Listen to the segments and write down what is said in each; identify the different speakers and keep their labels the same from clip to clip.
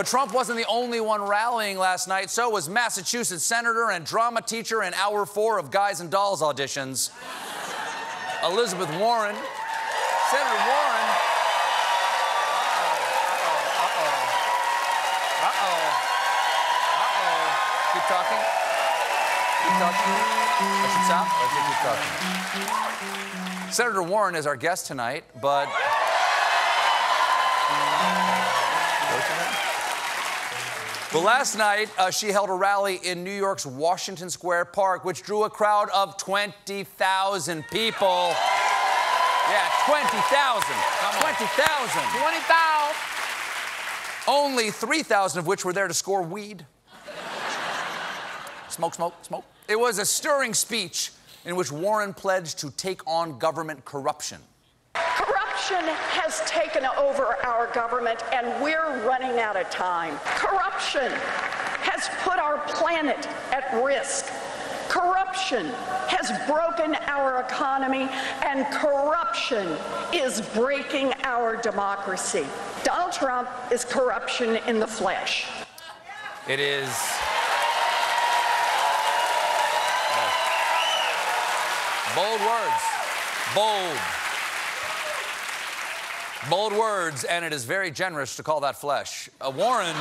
Speaker 1: But Trump wasn't the only one rallying last night. So was Massachusetts senator and drama teacher in hour four of Guys and Dolls auditions, Elizabeth Warren. Senator Warren. Uh-oh. Uh-oh. Uh oh. uh-oh. Keep talking. Keep talking. I should stop? I should keep talking? Senator Warren is our guest tonight, but. But last night, uh, she held a rally in New York's Washington Square Park, which drew a crowd of 20,000 people. Yeah, 20,000. 20,000.
Speaker 2: 20,000.
Speaker 1: Only 3,000 of which were there to score weed. smoke, smoke, smoke. It was a stirring speech in which Warren pledged to take on government corruption.
Speaker 3: Corruption has taken over our government, and we're running out of time. Corruption has put our planet at risk. Corruption has broken our economy, and corruption is breaking our democracy. Donald Trump is corruption in the flesh.
Speaker 1: It is. Bold words. Bold. Bold words, and it is very generous to call that flesh. Uh, Warren.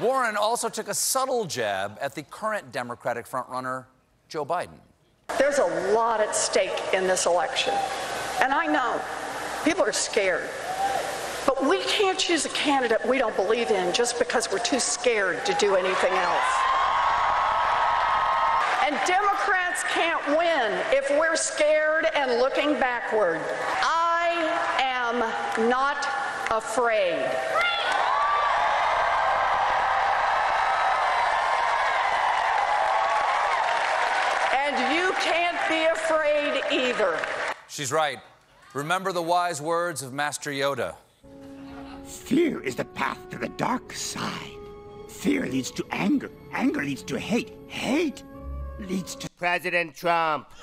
Speaker 1: Warren also took a subtle jab at the current Democratic frontrunner, Joe Biden.
Speaker 3: There's a lot at stake in this election. And I know people are scared. But we can't choose a candidate we don't believe in just because we're too scared to do anything else. And Democrats can't win if we're scared and looking backward. I am not afraid. And you can't be afraid either.
Speaker 1: She's right. Remember the wise words of Master Yoda.
Speaker 4: Fear is the path to the dark side. Fear leads to anger. Anger leads to hate. Hate leads to
Speaker 5: President Trump.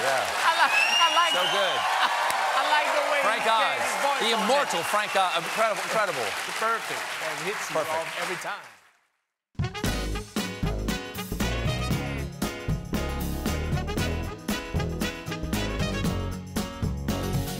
Speaker 1: Yeah.
Speaker 2: I like, I like,
Speaker 1: So good.
Speaker 2: I like the way
Speaker 1: Frank
Speaker 2: he
Speaker 1: Oz. The immortal Frank Oz. Incredible, incredible.
Speaker 2: that. Perfect. And hits you
Speaker 1: Perfect.
Speaker 2: all, every time.